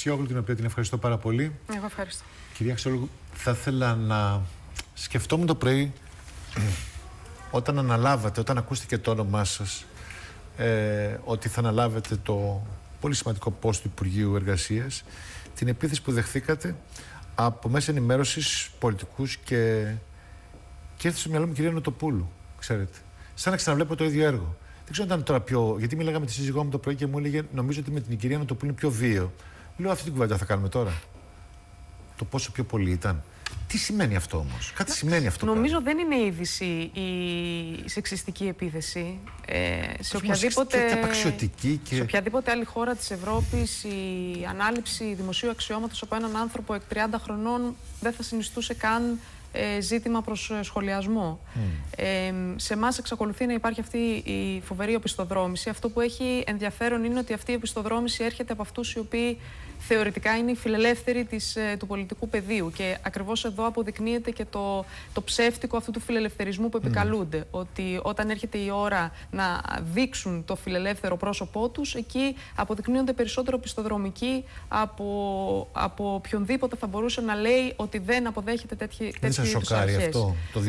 Αξιόγλου, την οποία την ευχαριστώ πάρα πολύ. Εγώ ευχαριστώ. Κυρία Αξιόγλου, θα ήθελα να σκεφτόμουν το πρωί όταν αναλάβατε, όταν ακούστηκε το όνομά σας ε, ότι θα αναλάβετε το πολύ σημαντικό πόστο του Υπουργείου Εργασίας την επίθεση που δεχθήκατε από μέσα ενημέρωσης πολιτικούς και, και έρθει στο μυαλό μου η κυρία Νοτοπούλου, ξέρετε. Σαν να ξαναβλέπω το ίδιο έργο. Δεν ξέρω αν ήταν τώρα πιο. Γιατί μιλάγαμε με τη σύζυγό μου το πρωί και μου έλεγε Νομίζω ότι με την κυρία Νοτοπούλου είναι πιο βίαιο. Λέω αυτή την κουβέντα θα κάνουμε τώρα. Το πόσο πιο πολύ ήταν. Τι σημαίνει αυτό όμως, Κάτι σημαίνει αυτό. Νομίζω δεν είναι είδηση η σεξιστική επίθεση. Ε, σε, οποιαδήποτε, και... σε οποιαδήποτε άλλη χώρα της Ευρώπης η ανάληψη δημοσίου αξιώματος από έναν άνθρωπο εκ 30 χρονών δεν θα συνιστούσε καν ε, ζήτημα προς ε, σχολιασμό. Ε, σε εμάς εξακολουθεί να υπάρχει αυτή η φοβερή οπισθοδρόμηση. Αυτό που έχει ενδιαφέρον είναι ότι αυτή η οπισθοδρόμηση έρχεται από αυτούς οι οποίοι θεωρητικά είναι οι φιλελεύθεροι της, ε, του πολιτικού πεδίου. Και ακριβώς εδώ αποδεικνύεται και το, το ψεύτικο αυτού του φιλελευθερισμού που επικαλούνται. Ότι όταν έρχεται η ώρα να δείξουν το φιλελεύθερο πρόσωπό τους, εκεί αποδεικνύονται περισσότερο πιστοδρομικοί από, από οποιονδήποτε θα μπορούσε να λέει ότι δεν αποδέχεται τέτοιες Δεν σας σοκάρει αυτό το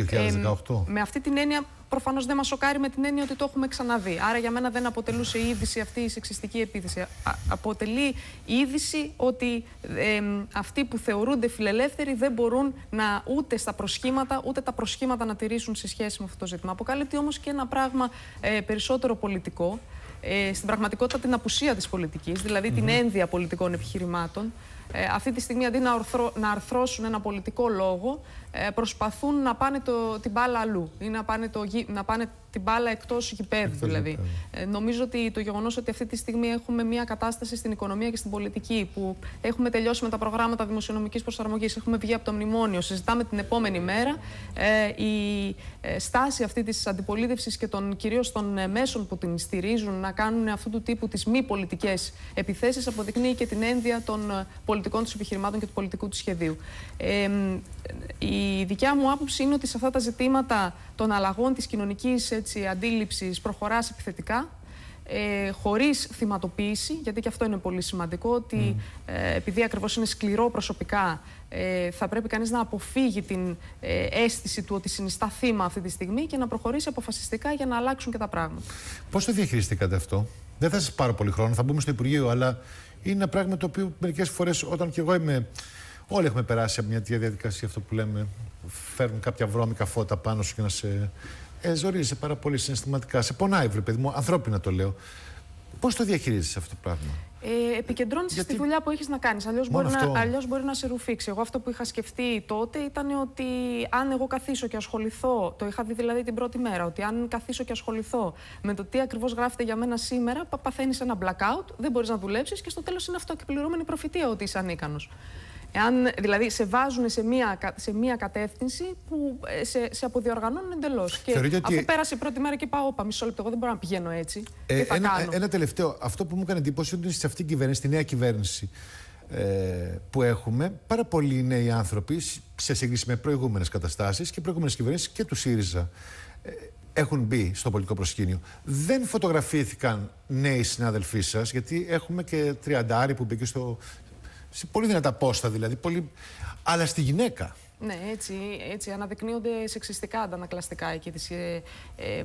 2018. με αυτή την έννοια προφανώς δεν μας σοκάρει με την έννοια ότι το έχουμε ξαναδεί. Άρα για μένα δεν αποτελούσε είδηση αυτή η σεξιστική επίθεση. αποτελεί είδηση ότι αυτοί που θεωρούνται φιλελεύθεροι δεν μπορούν να ούτε στα προσχήματα, ούτε τα προσχήματα να τηρήσουν σε σχέση με αυτό το ζήτημα. Αποκαλύπτει όμως και ένα πράγμα ε, περισσότερο πολιτικό. Ε, στην πραγματικότητα την απουσία της πολιτικής, δηλαδή την ένδυα πολιτικών επιχειρημάτων. Ε, αυτή τη στιγμή αντί να, να αρθρώσουν ένα πολιτικό λόγο, ε, προσπαθούν να πάνε το, την μπάλα αλλού ή να πάνε, το, να πάνε την μπάλα εκτός γηπέδου. Δηλαδή. Ε, νομίζω ότι το γεγονός ότι αυτή τη στιγμή έχουμε μια κατάσταση στην οικονομία και στην πολιτική που έχουμε τελειώσει με τα προγράμματα δημοσιονομικής προσαρμογής, έχουμε βγει από το μνημόνιο, συζητάμε την επόμενη μέρα. Ε, η ε, στάση αυτή της αντιπολίτευσης και των κυρίως των ε, μέσων που την στηρίζουν να κάνουν αυτού του τύπου τις μη πολιτικές επιθέσεις αποδεικνύει και την ένδυα των πολιτικών του επιχειρημάτων και του πολιτικού του σχεδίου. Ε, η δικιά μου άποψη είναι ότι σε αυτά τα ζητήματα των αλλαγών της κοινωνικής έτσι, αντίληψης προχωράς επιθετικά, ε, χωρίς θυματοποίηση, γιατί και αυτό είναι πολύ σημαντικό, ότι ε, επειδή ακριβώς είναι σκληρό προσωπικά, ε, θα πρέπει κανείς να αποφύγει την ε, αίσθηση του ότι συνιστά θύμα αυτή τη στιγμή και να προχωρήσει αποφασιστικά για να αλλάξουν και τα πράγματα. Πώς το διαχειριστήκατε αυτό; Δεν θα σας πάρω πολύ χρόνο, θα μπούμε στο Υπουργείο, αλλά είναι ένα πράγμα το οποίο μερικές φορές όταν και εγώ είμαι Όλοι έχουμε περάσει από μια διαδικασία αυτό που λέμε. Φέρνουν κάποια βρώμικα φώτα πάνω σου και να σε. Ε, ζορίζει πάρα πολύ συναισθηματικά. Σε πονάει, βρε παιδί μου, ανθρώπινα το λέω. Πώς το διαχειρίζεσαι αυτό το πράγμα; Ε, επικεντρώνεσαι Γιατί... στη δουλειά που έχεις να κάνεις. Αλλιώς μπορεί, να, μπορεί να σε ρουφήξει. Εγώ αυτό που είχα σκεφτεί τότε ήταν ότι αν εγώ καθίσω και ασχοληθώ. Το είχα δει δηλαδή την πρώτη μέρα. Ότι αν καθίσω και ασχοληθώ με το τι ακριβώς γράφεται για μένα σήμερα, παθαίνεις ένα blackout, δεν μπορείς να δουλέψεις και στο τέλος είναι αυτό και πληρώμενη προφητεία ότι είσαι ανίκανος. Εάν, δηλαδή σε βάζουν σε μία, σε μία κατεύθυνση που ε, σε, σε αποδιοργανώνουν εντελώς. Και ότι... αφού πέρασε η πρώτη μέρα και πάω, όπα, μισό λεπτό, εγώ δεν μπορώ να πηγαίνω έτσι. Ε, θα ένα, κάνω; ένα τελευταίο. Αυτό που μου έκανε εντύπωση είναι ότι σε αυτή την κυβέρνηση, στη νέα κυβέρνηση ε, που έχουμε, πάρα πολλοί νέοι άνθρωποι σε σύγκριση με προηγούμενες καταστάσεις και προηγούμενες κυβερνήσεις και του ΣΥΡΙΖΑ. Ε, έχουν μπει στο πολιτικό προσκήνιο. Δεν φωτογραφήθηκαν νέοι συνάδελφοί σας, γιατί έχουμε και τριαντάρι που μπήκε στο, σε πολύ δυνατά πόστα δηλαδή. Πολύ... Αλλά στη γυναίκα. Ναι, έτσι, έτσι αναδεικνύονται σεξιστικά αντανακλαστικά εκεί. Ε, ε,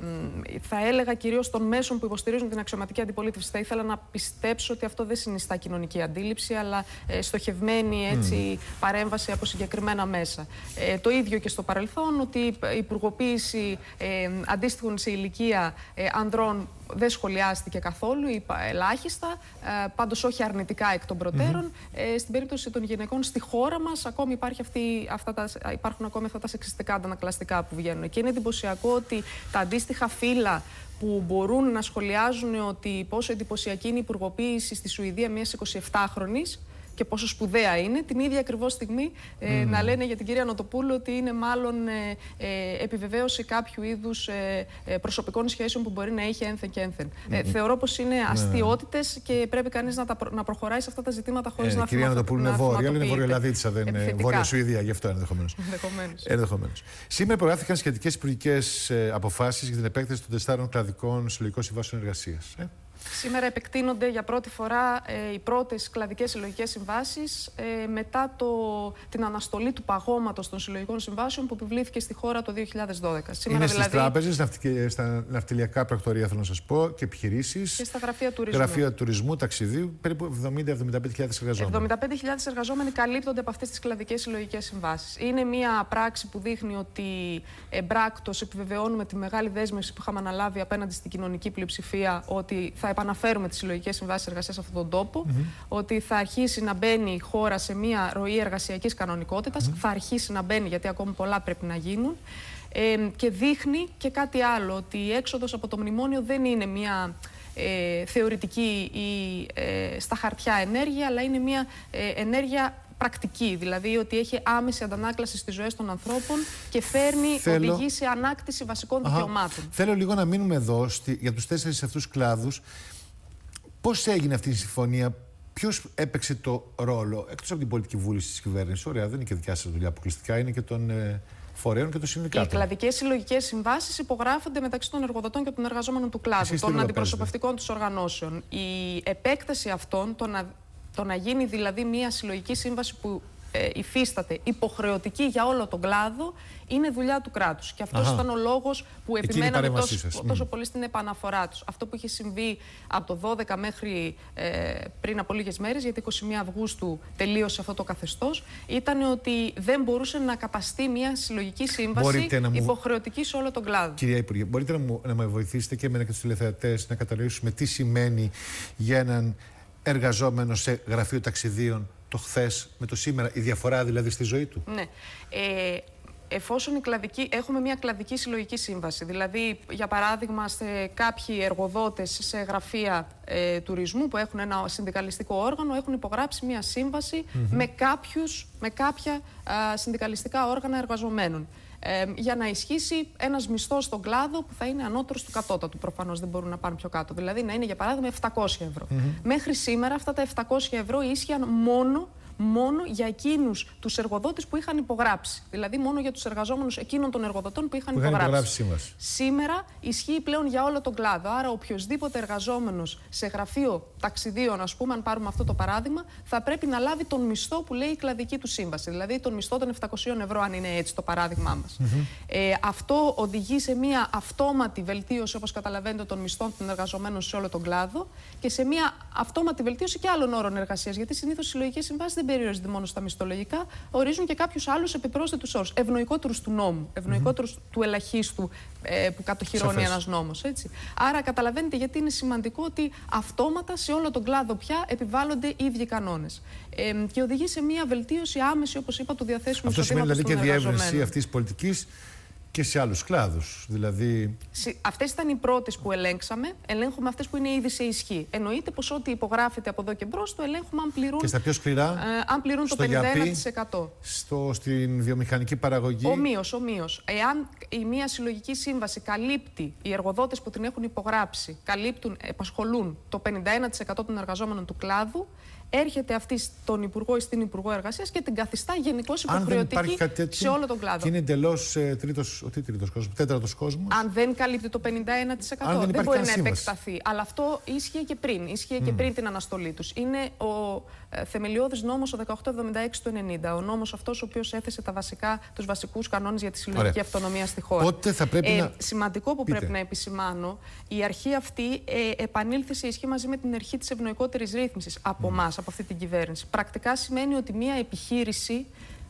θα έλεγα κυρίως των μέσων που υποστηρίζουν την αξιωματική αντιπολίτευση. Θα ήθελα να πιστέψω ότι αυτό δεν συνιστά κοινωνική αντίληψη, αλλά ε, στοχευμένη έτσι, παρέμβαση από συγκεκριμένα μέσα. Ε, το ίδιο και στο παρελθόν, ότι η υπουργοποίηση ε, αντίστοιχων σε ηλικία ε, ανδρών δεν σχολιάστηκε καθόλου, είπα ελάχιστα, ε, πάντως όχι αρνητικά εκ των προτέρων. Ε, στην περίπτωση των γυναικών στη χώρα μας ακόμη υπάρχει αυτή, αυτά τα, υπάρχουν ακόμη αυτά τα σεξιστικά αντανακλαστικά που βγαίνουν. Και είναι εντυπωσιακό ότι τα αντίστοιχα φύλλα που μπορούν να σχολιάζουν ότι πόσο εντυπωσιακή είναι η υπουργοποίηση στη Σουηδία μιας 27χρονης, και πόσο σπουδαία είναι, την ίδια ακριβώς στιγμή ε, να λένε για την κυρία Νοτοπούλου ότι είναι μάλλον ε, ε, επιβεβαίωση κάποιου είδους ε, ε, προσωπικών σχέσεων που μπορεί να έχει ένθεν και ένθεν. Ε, θεωρώ πως είναι ναι. αστείωτητες και πρέπει κανείς να, να προχωράει σε αυτά τα ζητήματα χωρίς να Κυρία Νοτοπούλου είναι βόρεια, αλλά είναι βόρεια Ελλαδίτσα, δεν είναι βόρεια Σουηδία, γι' αυτό ενδεχομένως. Σήμερα προγράφηκαν σχετικές υπουργικές αποφάσεις για την επέκταση των τεσσάρων κλαδικών συλλογικών συμβάσεων εργασίας. Σήμερα επεκτείνονται για πρώτη φορά ε, οι πρώτες κλαδικές συλλογικές συμβάσεις ε, μετά το, την αναστολή του παγώματος των συλλογικών συμβάσεων που επιβλήθηκε στη χώρα το 2012. Σήμερα, Είναι δηλαδή, στι τράπεζε, στα ναυτιλιακά πρακτορία, θέλω να σας πω, και επιχειρήσεις. Και στα γραφεία τουρισμού. Γραφεία τουρισμού, ταξιδίου, περίπου 70-75.000 εργαζόμενοι. 75.000 εργαζόμενοι καλύπτονται από αυτές τις κλαδικές συλλογικές συμβάσεις. Είναι μια πράξη που δείχνει ότι εμπράκτος επιβεβαιώνουμε τη μεγάλη δέσμευση που είχαμε αναλάβει απέναντι στην κοινωνική πλειοψηφία ότι θα επαναφέρουμε τις συλλογικές συμβάσεις εργασίας σε αυτόν τον τόπο, ότι θα αρχίσει να μπαίνει η χώρα σε μια ροή εργασιακής κανονικότητας, θα αρχίσει να μπαίνει γιατί ακόμη πολλά πρέπει να γίνουν. Ε, και δείχνει και κάτι άλλο, ότι η έξοδος από το μνημόνιο δεν είναι μια ε, θεωρητική ή ε, στα χαρτιά ενέργεια, αλλά είναι μια ε, ενέργεια πρακτική, δηλαδή ότι έχει άμεση αντανάκλαση στις ζωές των ανθρώπων και φέρνει, Θέλω... οδηγεί σε ανάκτηση βασικών Αχα. δικαιωμάτων. Θέλω λίγο να μείνουμε εδώ στη, για τους τέσσερις αυτούς κλάδους. Πώς έγινε αυτή η συμφωνία, Ποιος έπαιξε το ρόλο, εκτός από την πολιτική βούληση της κυβέρνησης. Ωραία, δεν είναι και δικιά σας δουλειά αποκλειστικά, είναι και των ε, φορέων και των συνδικάτων. Οι κλαδικές συλλογικές συμβάσεις υπογράφονται μεταξύ των εργοδοτών και των εργαζόμενων του κλάδου, των αντιπροσωπευτικών τους οργανώσεων. Η επέκταση αυτών, το να, το να γίνει δηλαδή μια συλλογική σύμβαση που ε, υφίσταται υποχρεωτική για όλο τον κλάδο είναι δουλειά του κράτους. Και αυτός ήταν ο λόγος που επιμέναμε τόσο, τόσο πολύ στην επαναφορά τους. Αυτό που είχε συμβεί από το 12 μέχρι ε, πριν από λίγες μέρες, γιατί 21 Αυγούστου τελείωσε αυτό το καθεστώς, ήταν ότι δεν μπορούσε να καπαστεί μια συλλογική σύμβαση μου... υποχρεωτική σε όλο τον κλάδο. Κυρία Υπουργέ, μπορείτε να, μου, να με βοηθήσετε και εμένα και τους τηλεθεατές να κατανοήσουμε τι σημαίνει για έναν εργαζόμενο σε γραφείο ταξιδίων το χθες με το σήμερα, η διαφορά δηλαδή στη ζωή του; Ναι. Ε, εφόσον η κλαδική, έχουμε μια κλαδική συλλογική σύμβαση, δηλαδή για παράδειγμα σε κάποιοι εργοδότες σε γραφεία ε, τουρισμού που έχουν ένα συνδικαλιστικό όργανο έχουν υπογράψει μια σύμβαση με, κάποιους, με κάποια συνδικαλιστικά όργανα εργαζομένων για να ισχύσει ένας μισθός στον κλάδο που θα είναι ανώτερος του κατώτατου. Προφανώς δεν μπορούν να πάνε πιο κάτω. Δηλαδή να είναι για παράδειγμα 700 ευρώ. Μέχρι σήμερα αυτά τα 700 ευρώ ίσχυαν μόνο μόνο για εκείνους τους εργοδότες που είχαν υπογράψει. Δηλαδή, μόνο για τους εργαζόμενους εκείνων των εργοδοτών που είχαν που υπογράψει. υπογράψει Σήμερα ισχύει πλέον για όλο τον κλάδο. Άρα, οποιοδήποτε εργαζόμενος σε γραφείο ταξιδίων, ας πούμε, αν πάρουμε αυτό το παράδειγμα, θα πρέπει να λάβει τον μισθό που λέει η κλαδική του σύμβαση. Δηλαδή, τον μισθό των 700 ευρώ, αν είναι έτσι το παράδειγμά μας. ε, αυτό οδηγεί σε μια αυτόματη βελτίωση, όπως καταλαβαίνετε, των μισθών των εργαζομένων σε όλο τον κλάδο και σε μια αυτόματη βελτίωση και άλλων όρων εργασίας. Γιατί συνήθως οι συλλογικές συμβάσεις δεν περιορίζεται μόνο στα μισθολογικά, ορίζουν και κάποιους άλλους επιπρόσθετους όρους. Ευνοϊκότερους του νόμου, ευνοϊκότερους mm-hmm. του ελαχίστου ε, που κατοχυρώνει ένας νόμος. Άρα καταλαβαίνετε γιατί είναι σημαντικό ότι αυτόματα σε όλο τον κλάδο πια επιβάλλονται οι ίδιοι κανόνες. Ε, και οδηγεί σε μια βελτίωση άμεση, όπως είπα, του διαθέσιμου Αυτό σημαίνει δηλαδή και διεύρυνση αυτής της πολιτικής και σε άλλους κλάδους. Δηλαδή... Αυτές ήταν οι πρώτες που ελέγξαμε. Ελέγχουμε αυτές που είναι ήδη σε ισχύ. Εννοείται πως ό,τι υπογράφεται από εδώ και μπρος το ελέγχουμε αν πληρούν, και στα πιο σκληρά, ε, αν πληρούν το 51%. στο, στην βιομηχανική παραγωγή; Ομοίως, ομοίως. Εάν η μία συλλογική σύμβαση καλύπτει, οι εργοδότες που την έχουν υπογράψει, καλύπτουν, επασχολούν το 51% των εργαζόμενων του κλάδου, έρχεται αυτή στον Υπουργό ή στην Υπουργό Εργασίας και την καθιστά γενικώ υποχρεωτική σε όλο τον κλάδο. Και είναι εντελώς ε, τρίτος κόσμος, τέταρτος κόσμος. Αν δεν καλύπτει το 51%, δεν, δεν μπορεί να επεκταθεί. Αλλά αυτό ίσχυε και πριν. Ίσχυε mm. και πριν την αναστολή τους. Είναι ο ε, θεμελιώδης νόμος ο 1876 του 90. Ο νόμος αυτός ο οποίος έθεσε τους βασικούς κανόνες για τη συλλογική αυτονομία στη χώρα. Πότε θα πρέπει ε, να... Σημαντικό που πρέπει να επισημάνω, η αρχή αυτή ε, επανήλθε σε ισχύ μαζί με την αρχή της ευνοϊκότερης ρύθμισης από εμά, από αυτή την κυβέρνηση. Πρακτικά σημαίνει ότι μια επιχείρηση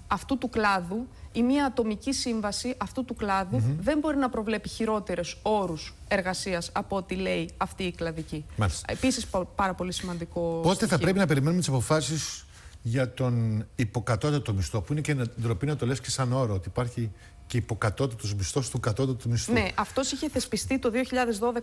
αυτού του κλάδου ή μια ατομική σύμβαση αυτού του κλάδου δεν μπορεί να προβλέπει χειρότερες όρους εργασίας από ό,τι λέει αυτή η κλαδική. Επίσης, πάρα πολύ σημαντικό. Πότε θα πρέπει να περιμένουμε τις αποφάσεις για τον υποκατώτατο μισθό, που είναι και ντροπή να το λες και σαν όρο, ότι υπάρχει και υποκατώτατος μισθός του κατώτατου μισθού. Ναι, αυτός είχε θεσπιστεί το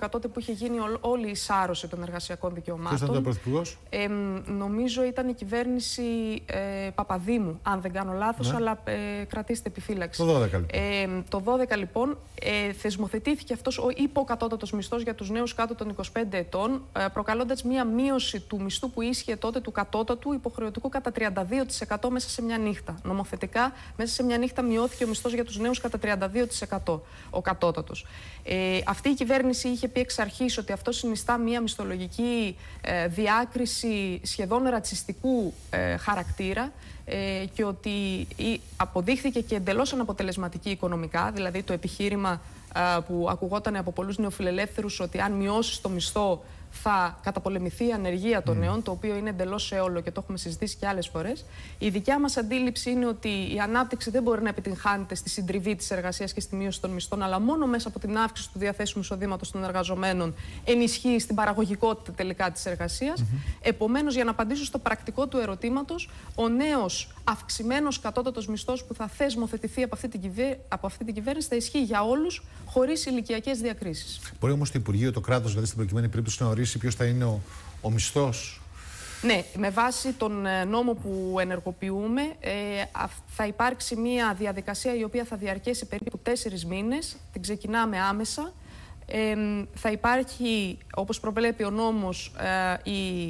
2012, τότε που είχε γίνει όλη η σάρωση των εργασιακών δικαιωμάτων. Ποιος ήταν ο πρωθυπουργός, ε, Νομίζω ήταν η κυβέρνηση ε, Παπαδήμου, αν δεν κάνω λάθος, ναι. αλλά ε, κρατήστε επιφύλαξη. Το 12 λοιπόν. Ε, το 12 λοιπόν ε, θεσμοθετήθηκε αυτός ο υποκατώτατος μισθός για τους νέους κάτω των 25 ετών, ε, προκαλώντας μία μείωση του μισθού που ίσχυε τότε του κατώτατου υποχρεωτικού κατά 32% μέσα σε μια νύχτα. Νομοθετικά, μέσα σε μια νύχτα μειώθηκε ο μισθός για τους νέους νέους κατά 32% ο κατώτατος. Ε, αυτή η κυβέρνηση είχε πει εξ αρχής ότι αυτό συνιστά μια μισθολογική ε, διάκριση σχεδόν ρατσιστικού ε, χαρακτήρα ε, και ότι αποδείχθηκε και εντελώς αναποτελεσματική οικονομικά, δηλαδή το επιχείρημα που ακουγόταν από πολλούς νεοφιλελεύθερους ότι αν μειώσεις το μισθό θα καταπολεμηθεί η ανεργία των mm. νέων, το οποίο είναι εντελώς όλο και το έχουμε συζητήσει και άλλες φορές. Η δικιά μας αντίληψη είναι ότι η ανάπτυξη δεν μπορεί να επιτυγχάνεται στη συντριβή της εργασίας και στη μείωση των μισθών, αλλά μόνο μέσα από την αύξηση του διαθέσιμου εισοδήματος των εργαζομένων ενισχύει στην παραγωγικότητα τελικά της εργασίας. Mm -hmm. Επομένως, για να απαντήσω στο πρακτικό του ερωτήματος, ο νέος αυξημένος κατώτατος μισθός που θα θεσμοθετηθεί από αυτή, την κυβέ... από αυτή την κυβέρνηση θα ισχύει για όλους, χωρίς ηλικιακές διακρίσεις. Μπορεί όμως το Υπουργείο, το κράτος, δηλαδή στην προκειμένη περίπτωση να ορίσει ποιος θα είναι ο, ο μισθός. Ναι, με βάση τον ε, νόμο που ενεργοποιούμε ε, θα υπάρξει μια διαδικασία η οποία θα διαρκέσει περίπου τέσσερις μήνες. Την ξεκινάμε άμεσα. Ε, θα υπάρχει, όπως προβλέπει ο νόμος, ε, η,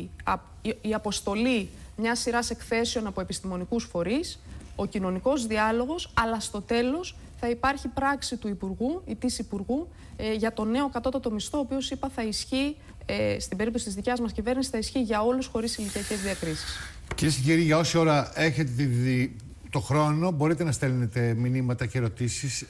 η, αποστολή μιας σειράς εκθέσεων από επιστημονικούς φορείς, ο κοινωνικός διάλογος, αλλά στο τέλος θα υπάρχει πράξη του Υπουργού ή της Υπουργού ε, για το νέο κατώτατο μισθό, ο οποίος είπα θα ισχύει ε, στην περίπτωση της δικιάς μας κυβέρνησης θα ισχύει για όλους χωρίς ηλικιακές διακρίσεις. Κυρίες και κύριοι, για όση ώρα έχετε δει το χρόνο, μπορείτε να στέλνετε μηνύματα και ερωτήσεις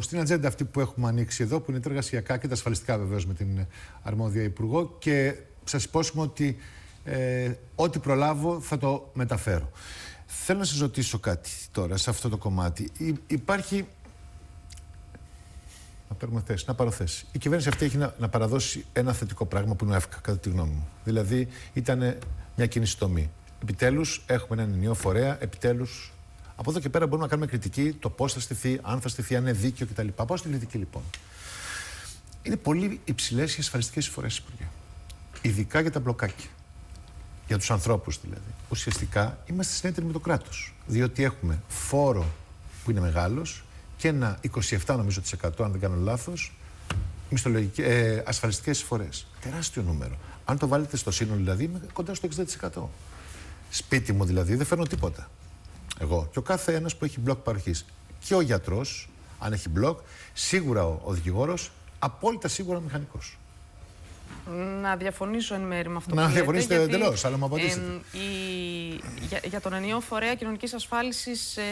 στην ατζέντα αυτή που έχουμε ανοίξει εδώ, που είναι τα εργασιακά και τα ασφαλιστικά βεβαίως με την αρμόδια Υπουργό. Και σας υπόσχομαι ότι ε, ό,τι προλάβω θα το μεταφέρω. Θέλω να σας ρωτήσω κάτι τώρα σε αυτό το κομμάτι. υπάρχει να παίρνουμε θέση, να πάρω θέση. Η κυβέρνηση αυτή έχει να, να παραδώσει ένα θετικό πράγμα που είναι εύκα, κατά τη γνώμη μου. Δηλαδή, ήταν μια κίνηση τομή. Επιτέλους, έχουμε έναν ενιαίο φορέα. Επιτέλους, από εδώ και πέρα μπορούμε να κάνουμε κριτική το πώς θα στηθεί, αν θα στηθεί, αν είναι δίκαιο κτλ. Πάω στην κριτική λοιπόν. Είναι πολύ υψηλές οι ασφαλιστικές εισφορέ, Υπουργέ. Ειδικά για τα μπλοκάκια. Για τους ανθρώπους δηλαδή. Ουσιαστικά είμαστε συνέτεροι με το κράτος. Διότι έχουμε φόρο που είναι μεγάλος, και ένα 27 νομίζω αν δεν κάνω λάθος, ε, ασφαλιστικές εισφορές. Τεράστιο νούμερο. Αν το βάλετε στο σύνολο δηλαδή, είμαι κοντά στο 60%. Σπίτι μου δηλαδή δεν φέρνω τίποτα. Εγώ. Και ο κάθε ένας που έχει μπλοκ παροχής. Και ο γιατρός, αν έχει μπλοκ, σίγουρα ο, ο δικηγόρος, απόλυτα σίγουρα μηχανικός. Να διαφωνήσω εν μέρη με αυτό να που Να διαφωνήσετε εντελώς, αλλά μου απαντήσετε. Ε, η, για, για, τον ενιαίο φορέα κοινωνικής ασφάλισης, ε,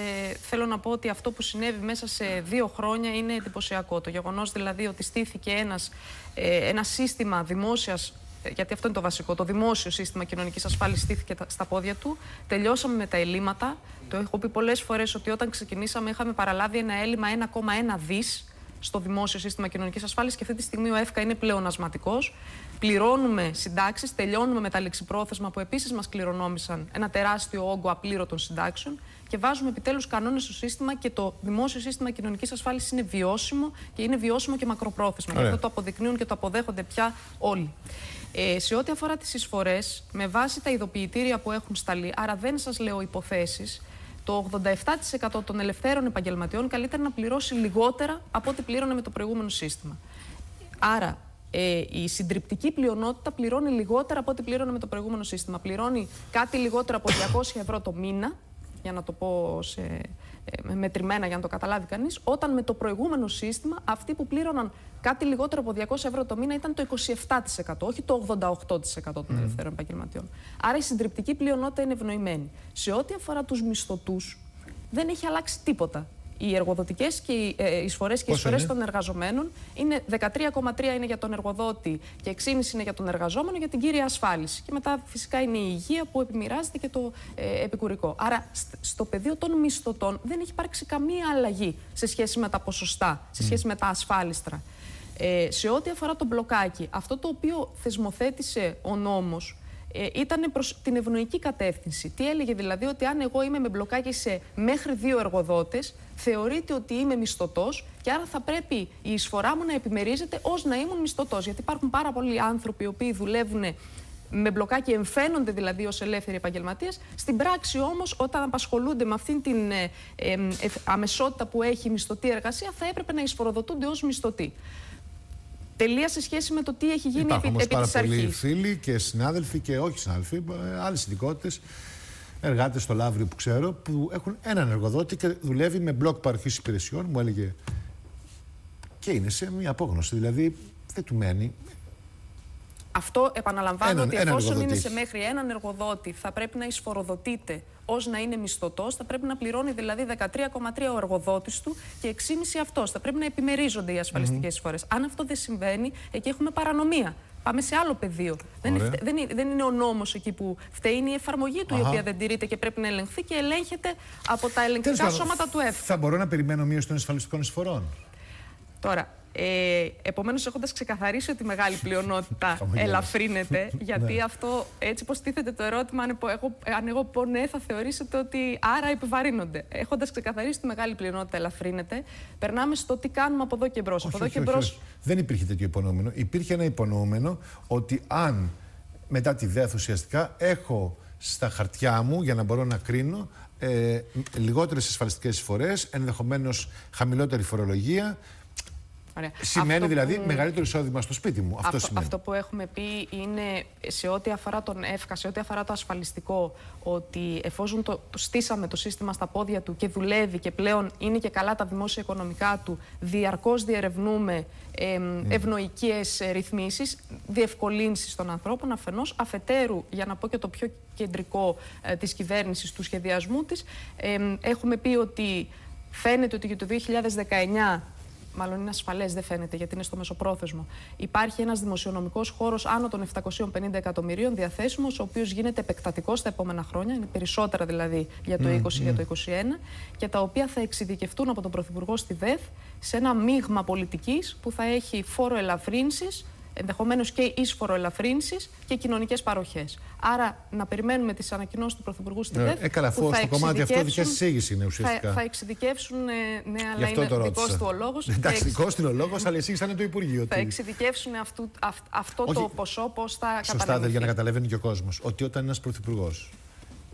θέλω να πω ότι αυτό που συνέβη μέσα σε δύο χρόνια είναι εντυπωσιακό. Το γεγονός δηλαδή ότι στήθηκε ένας, ε, ένα σύστημα δημόσιας ε, γιατί αυτό είναι το βασικό. Το δημόσιο σύστημα κοινωνικής ασφάλισης στήθηκε στα πόδια του. Τελειώσαμε με τα ελλείμματα. Το έχω πει πολλές φορές ότι όταν ξεκινήσαμε είχαμε παραλάβει ένα έλλειμμα 1,1 δις στο δημόσιο σύστημα κοινωνικής ασφάλιση και αυτή τη στιγμή ο ΕΦΚΑ είναι πλεονασματικός. Πληρώνουμε συντάξεις, τελειώνουμε με τα λεξιπρόθεσμα που επίσης μας κληρονόμησαν ένα τεράστιο όγκο απλήρωτων συντάξεων και βάζουμε επιτέλους κανόνες στο σύστημα και το δημόσιο σύστημα κοινωνικής ασφάλιση είναι βιώσιμο και είναι βιώσιμο και μακροπρόθεσμο. Γι' αυτό το αποδεικνύουν και το αποδέχονται πια όλοι. Ε, σε ό,τι αφορά τις εισφορές, με βάση τα ειδοποιητήρια που έχουν σταλεί, άρα δεν σας λέω υποθέσεις, το 87% των ελευθέρων επαγγελματιών καλύτερα να πληρώσει λιγότερα από ό,τι πλήρωνε με το προηγούμενο σύστημα. Άρα, ε, η συντριπτική πλειονότητα πληρώνει λιγότερα από ό,τι πλήρωνε με το προηγούμενο σύστημα. Πληρώνει κάτι λιγότερο από 200 ευρώ το μήνα, για να το πω σε ε, μετρημένα για να το καταλάβει κανείς, όταν με το προηγούμενο σύστημα αυτοί που πλήρωναν κάτι λιγότερο από 200 ευρώ το μήνα ήταν το 27%, όχι το 88% των mm. ελευθέρων επαγγελματιών. Άρα η συντριπτική πλειονότητα είναι ευνοημένη. Σε ό,τι αφορά τους μισθωτούς, δεν έχει αλλάξει τίποτα οι εργοδοτικές και οι ε, εισφορές και οι εισφορές των εργαζομένων είναι 13,3 είναι για τον εργοδότη και 6,5 είναι για τον εργαζόμενο για την κύρια ασφάλιση. Και μετά φυσικά είναι η υγεία που επιμοιράζεται και το ε, επικουρικό. Άρα στο πεδίο των μισθωτών δεν έχει υπάρξει καμία αλλαγή σε σχέση με τα ποσοστά, σε σχέση με τα ασφάλιστρα. Ε, σε ό,τι αφορά το μπλοκάκι, αυτό το οποίο θεσμοθέτησε ο νόμος ε, ήταν προς την ευνοϊκή κατεύθυνση. Τι έλεγε δηλαδή, ότι αν εγώ είμαι με μπλοκάκι σε μέχρι δύο εργοδότες, θεωρείται ότι είμαι μισθωτός και άρα θα πρέπει η εισφορά μου να επιμερίζεται ως να ήμουν μισθωτός. Γιατί υπάρχουν πάρα πολλοί άνθρωποι οι οποίοι δουλεύουν με μπλοκάκι, εμφαίνονται δηλαδή ως ελεύθεροι επαγγελματίες. Στην πράξη όμως, όταν απασχολούνται με αυτήν την ε, ε, αμεσότητα που έχει η μισθωτή εργασία, θα έπρεπε να εισφοροδοτούνται ως μισθωτοί τελεία σε σχέση με το τι έχει γίνει Υπάρχουν επί, επί πάρα της πολλοί φίλοι και συνάδελφοι και όχι συνάδελφοι, ε, άλλες ειδικότητες εργάτες στο Λαύριο που ξέρω που έχουν έναν εργοδότη και δουλεύει με μπλοκ παροχής υπηρεσιών, μου έλεγε. Και είναι σε μια απόγνωση. Δηλαδή δεν του μένει. Αυτό επαναλαμβάνω Έναν- ότι έναν εφόσον είναι εργοδότη. σε μέχρι έναν εργοδότη θα πρέπει να εισφοροδοτείται ως να είναι μισθωτός, θα πρέπει να πληρώνει δηλαδή 13,3 ο εργοδότης του και 6,5 αυτός. Θα πρέπει να επιμερίζονται οι ασφαλιστικές εισφορές. Αν αυτό δεν συμβαίνει, εκεί έχουμε παρανομία. Πάμε σε άλλο πεδίο. Δεν είναι, Ωραία. φτε- δεν, είναι, δεν είναι ο νόμος εκεί που φταίει, είναι η εφαρμογή του η Αχα. οποία δεν τηρείται και πρέπει να ελεγχθεί και ελέγχεται από τα ελεγκτικά Τέλος πάντων, σώματα του ΕΦ. Θα μπορώ να περιμένω μείωση των ασφαλιστικών εισφορών; Τώρα, ε, επομένως, έχοντας ξεκαθαρίσει ότι η μεγάλη πλειονότητα Χαμογέλας. ελαφρύνεται, γιατί Ναι. αυτό έτσι πως τίθεται το ερώτημα, αν, εγώ, εγώ- αν εγώ πω ναι, θα θεωρήσετε ότι άρα επιβαρύνονται. Έχοντας ξεκαθαρίσει ότι η μεγάλη πλειονότητα ελαφρύνεται, περνάμε στο τι κάνουμε από εδώ και μπρος. Από Όχι, εδώ όχι, και όχι, μπρος. όχι. Δεν υπήρχε τέτοιο υπονοούμενο. Υπήρχε ένα υπονοούμενο ότι αν μετά τη ΔΕΘ ουσιαστικά έχω στα χαρτιά μου για να μπορώ να κρίνω ε, λιγότερες ασφαλιστικές εισφορές, ενδεχομένως χαμηλότερη φορολογία. Σημαίνει Αυτό δηλαδή που- μεγαλύτερο εισόδημα στο σπίτι μου. Αυτό, Αυτό, σημαίνει. αυτό που έχουμε πει είναι σε ό,τι αφορά τον ΕΦΚΑ, σε ό,τι αφορά το ασφαλιστικό, ότι εφόσον το, το στήσαμε το σύστημα στα πόδια του και δουλεύει και πλέον είναι και καλά τα δημόσια οικονομικά του, διαρκώς διερευνούμε ε, ευνοϊκές ε, ρυθμίσεις, διευκολύνσεις των ανθρώπων αφενός, αφετέρου, για να πω και το πιο κεντρικό ε, της κυβέρνησης, του σχεδιασμού της, ε, έχουμε πει ότι φαίνεται ότι για το 2019 μάλλον είναι ασφαλές, δεν φαίνεται γιατί είναι στο μεσοπρόθεσμο. Υπάρχει ένας δημοσιονομικός χώρος άνω των 750 εκατομμυρίων διαθέσιμος, ο οποίος γίνεται επεκτατικός στα επόμενα χρόνια, είναι περισσότερα δηλαδή για το 20 για το 21, και τα οποία θα εξειδικευτούν από τον Πρωθυπουργό στη ΔΕΘ σε ένα μείγμα πολιτικής που θα έχει φόρο ελαφρύνσης, ενδεχομένως και ίσφορο ελαφρύνση και κοινωνικές παροχές. Άρα να περιμένουμε τις ανακοινώσεις του Πρωθυπουργού στη Ναι, ΔΕΘ. ε, καλά, που αφού θα στο κομμάτι αυτό εξειδικεύσουν- δικιά σας εισήγηση είναι ουσιαστικά. Θα, θα εξειδικεύσουν, ε, ναι, Γι' αλλά αυτό είναι το δικός ρώτησα. του ο λόγος. Εντάξει, δικός του είναι ο λόγος, αλλά η εισήγηση θα είναι το Υπουργείο. Θα ότι- εξειδικεύσουν αυτού, αυ- αυτό το Όχι. ποσό πώς θα Σωστά, δε, κατανεμηθεί. για να καταλαβαίνει και ο κόσμος. Ότι όταν ένας πρωθυπουργός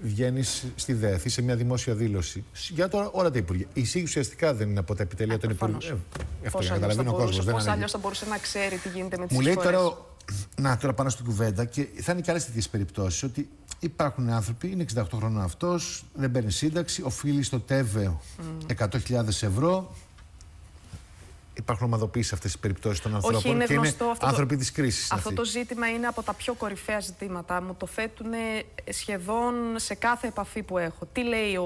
βγαίνεις στη ΔΕΘ ή σε μια δημόσια δήλωση για τώρα όλα τα υπουργεία. Η εισήγηση ουσιαστικά δεν είναι από τα επιτελεία των προφανώς. υπουργών. Ε, αυτό Πώς για να αλλιώς θα καταλαβαίνει ο μπορούσε- κόσμο. πώς αλλιώς θα μπορούσε να ξέρει τι γίνεται με τις Μου λέει εισφορές; τώρα. ο- Να, τώρα πάνω στην κουβέντα και θα είναι και άλλες τέτοιες περιπτώσεις. Ότι υπάρχουν άνθρωποι, είναι 68 χρόνων αυτός, δεν παίρνει σύνταξη, οφείλει στο ΤΕΒΕ 100.000 ευρώ. Υπάρχουν ομαδοποίησεις σε αυτές τις περιπτώσεις των ανθρώπων είναι και γνωστό είναι αυτό το- άνθρωποι της κρίσης. Αυτό το ζήτημα είναι από τα πιο κορυφαία ζητήματα. Μου το θέτουν σχεδόν σε κάθε επαφή που έχω. Τι λέει ο,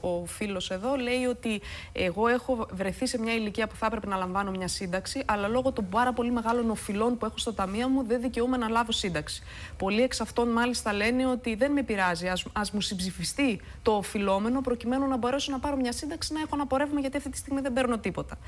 ο φίλος εδώ, λέει ότι εγώ έχω βρεθεί σε μια ηλικία που θα έπρεπε να λαμβάνω μια σύνταξη, αλλά λόγω των πάρα πολύ μεγάλων οφειλών που έχω στο ταμείο μου δεν δικαιούμαι να λάβω σύνταξη. Πολλοί εξ αυτών μάλιστα λένε ότι δεν με πειράζει. Ας, ας μου συμψηφιστεί το οφειλόμενο προκειμένου να μπορέσω να πάρω μια σύνταξη να έχω ένα πορεύμα γιατί αυτή τη στιγμή δεν παίρνω τίποτα.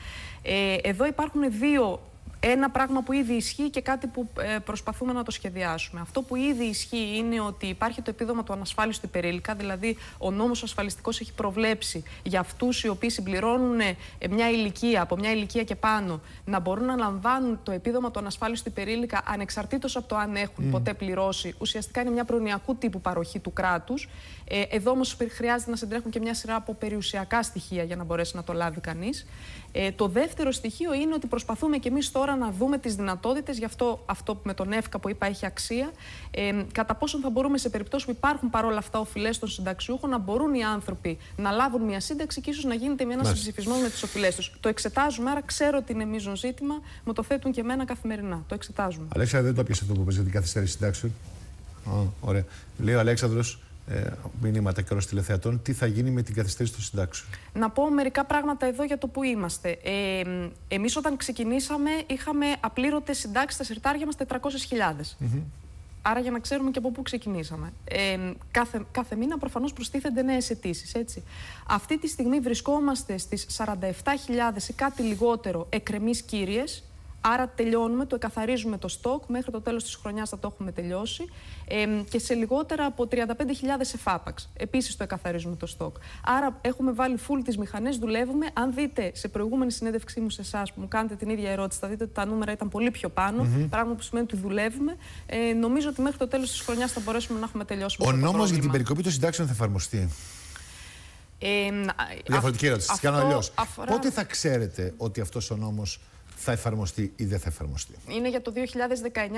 Ε, εδώ υπάρχουν δύο ένα πράγμα που ήδη ισχύει και κάτι που ε, προσπαθούμε να το σχεδιάσουμε. Αυτό που ήδη ισχύει είναι ότι υπάρχει το επίδομα του ανασφάλιστου υπερήλικα, δηλαδή ο νόμος ασφαλιστικός έχει προβλέψει για αυτούς οι οποίοι συμπληρώνουν ε, μια ηλικία, από μια ηλικία και πάνω, να μπορούν να λαμβάνουν το επίδομα του ανασφάλιστου υπερήλικα ανεξαρτήτως από το αν έχουν ποτέ πληρώσει. Ουσιαστικά είναι μια προνοιακού τύπου παροχή του κράτους. Ε, εδώ όμως χρειάζεται να συντρέχουν και μια σειρά από περιουσιακά στοιχεία για να μπορέσει να το λάβει κανείς. Ε, το δεύτερο στοιχείο είναι ότι προσπαθούμε και εμείς τώρα να δούμε τις δυνατότητες, γι' αυτό αυτό που με τον ΕΦΚΑ που είπα έχει αξία, ε, κατά πόσον θα μπορούμε σε περιπτώσεις που υπάρχουν παρόλα αυτά οφειλές των συνταξιούχων να μπορούν οι άνθρωποι να λάβουν μια σύνταξη και ίσως να γίνεται μια ένα Μάλιστα. συμψηφισμό με τις οφειλές τους. Το εξετάζουμε, άρα ξέρω ότι είναι μείζον ζήτημα, μου το θέτουν και εμένα καθημερινά. Το εξετάζουμε. Αλέξανδρο, δεν το πιάσε αυτό που είπες για την καθυστέρηση συντάξεων. Α, ωραία. Λέει ο Αλέξανδρος, ε, μηνύματα και όλων τηλεθεατών, τι θα γίνει με την καθυστέρηση των συντάξεων. Να πω μερικά πράγματα εδώ για το που είμαστε. Ε, εμείς όταν ξεκινήσαμε είχαμε απλήρωτες συντάξεις στα συρτάρια μας 400.000. Άρα για να ξέρουμε και από πού ξεκινήσαμε. Ε, κάθε, κάθε μήνα προφανώς προστίθενται νέες αιτήσεις. Έτσι. Αυτή τη στιγμή βρισκόμαστε στις 47.000 ή κάτι λιγότερο εκρεμείς κύριες. Άρα τελειώνουμε, το εκαθαρίζουμε το στόκ, μέχρι το τέλος της χρονιάς θα το έχουμε τελειώσει ε, και σε λιγότερα από 35.000 εφάπαξ. Επίσης το εκαθαρίζουμε το στόκ. Άρα έχουμε βάλει full τις μηχανές, δουλεύουμε. Αν δείτε σε προηγούμενη συνέντευξή μου σε εσάς που μου κάνετε την ίδια ερώτηση, θα δείτε ότι τα νούμερα ήταν πολύ πιο πάνω, πράγμα που σημαίνει ότι δουλεύουμε. Ε, νομίζω ότι μέχρι το τέλος της χρονιάς θα μπορέσουμε να έχουμε τελειώσει με Ο αυτό το νόμος για την πρόβλημα. περικοπή των συντάξεων θα εφαρμοστεί; Ε, α, Διαφορετική αυ- ερώτηση. Τη κάνω αυτό αλλιώς. αφορά- Πότε θα ξέρετε ότι αυτός ο νόμος θα εφαρμοστεί ή δεν θα εφαρμοστεί. Είναι για το 2019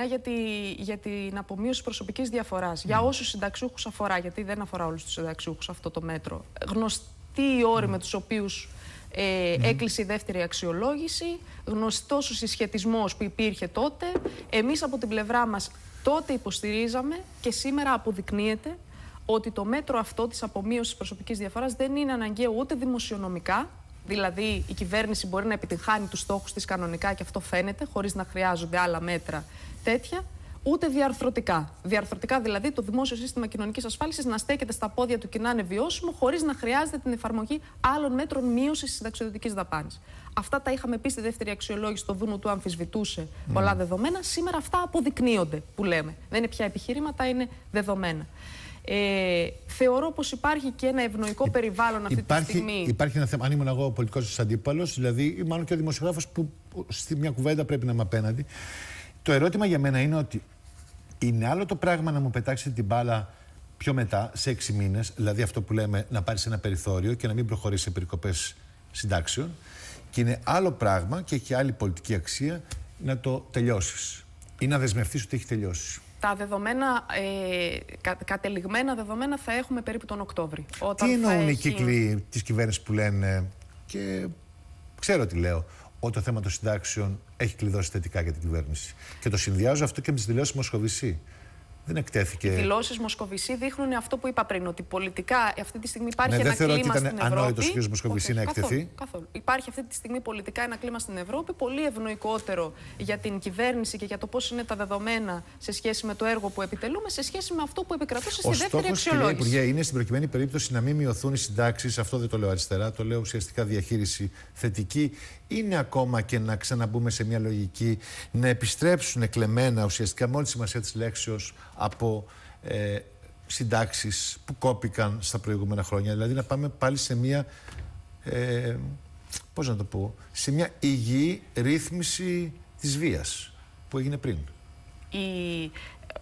για, τη, για την απομείωση προσωπικής διαφοράς. Για όσους συνταξιούχους αφορά, γιατί δεν αφορά όλους τους συνταξιούχους αυτό το μέτρο. Γνωστοί οι όροι με τους οποίους ε, έκλεισε η δεύτερη αξιολόγηση, γνωστός ο συσχετισμός που υπήρχε τότε. Εμείς από την πλευρά μας τότε υποστηρίζαμε και σήμερα αποδεικνύεται ότι το μέτρο αυτό της απομείωσης προσωπικής διαφοράς δεν είναι αναγκαίο ούτε δημοσιονομικά, Δηλαδή, η κυβέρνηση μπορεί να επιτυγχάνει τους στόχους της κανονικά και αυτό φαίνεται, χωρίς να χρειάζονται άλλα μέτρα τέτοια, ούτε διαρθρωτικά. Διαρθρωτικά δηλαδή το δημόσιο σύστημα κοινωνικής ασφάλισης να στέκεται στα πόδια του και να είναι βιώσιμο, χωρίς να χρειάζεται την εφαρμογή άλλων μέτρων μείωσης τη συνταξιοδοτική δαπάνης. Αυτά τα είχαμε πει στη δεύτερη αξιολόγηση. Το Δούνο του αμφισβητούσε πολλά δεδομένα. Σήμερα αυτά αποδεικνύονται, που λέμε. Δεν είναι πια επιχειρήματα, είναι δεδομένα. Ε, θεωρώ πως υπάρχει και ένα ευνοϊκό περιβάλλον αυτή υπάρχει, τη στιγμή. Υπάρχει ένα θέμα, αν ήμουν εγώ ο πολιτικό αντίπαλος, δηλαδή, ή μάλλον και ο δημοσιογράφος που, που στη μια κουβέντα πρέπει να είμαι απέναντι. Το ερώτημα για μένα είναι ότι είναι άλλο το πράγμα να μου πετάξετε την μπάλα πιο μετά, σε έξι μήνες, δηλαδή αυτό που λέμε να πάρεις ένα περιθώριο και να μην προχωρήσεις σε περικοπές συντάξεων. Και είναι άλλο πράγμα και έχει άλλη πολιτική αξία να το τελειώσεις ή να δεσμευτείς ότι έχει τελειώσει. Τα δεδομένα, ε, κα, κατεληγμένα δεδομένα θα έχουμε περίπου τον Οκτώβρη. Όταν τι εννοούν οι κύκλοι της κυβέρνησης που λένε, και ξέρω τι λέω, ότι το θέμα των συντάξεων έχει κλειδώσει θετικά για την κυβέρνηση. Και το συνδυάζω αυτό και με τις δηλώσεις Μοσχοβησί δεν εκτέθηκε. Οι δηλώσεις Μοσκοβισή δείχνουν αυτό που είπα πριν, ότι πολιτικά αυτή τη στιγμή υπάρχει ναι, ένα κλίμα στην Ευρώπη. Δεν θεωρώ ότι ήταν ανόητος ο κ. Μοσκοβισή να εκτεθεί. Καθόλου, καθόλου. Υπάρχει αυτή τη στιγμή πολιτικά ένα κλίμα στην Ευρώπη πολύ ευνοϊκότερο για την κυβέρνηση και για το πώς είναι τα δεδομένα σε σχέση με το έργο που επιτελούμε, σε σχέση με αυτό που επικρατούσε στη δεύτερη αξιολόγηση. Κύριε Υπουργέ, είναι στην προκειμένη περίπτωση να μην μειωθούν οι συντάξεις. Αυτό δεν το λέω αριστερά, το λέω ουσιαστικά διαχείριση θετική. Είναι ακόμα και να ξαναμπούμε σε μια λογική να επιστρέψουν εκλεμμένα ουσιαστικά με όλη τη σημασία της λέξεως από ε, συντάξεις που κόπηκαν στα προηγούμενα χρόνια. Δηλαδή να πάμε πάλι σε μια, ε, πώς να το πω, σε μια υγιή ρύθμιση της βίας που έγινε πριν. Η...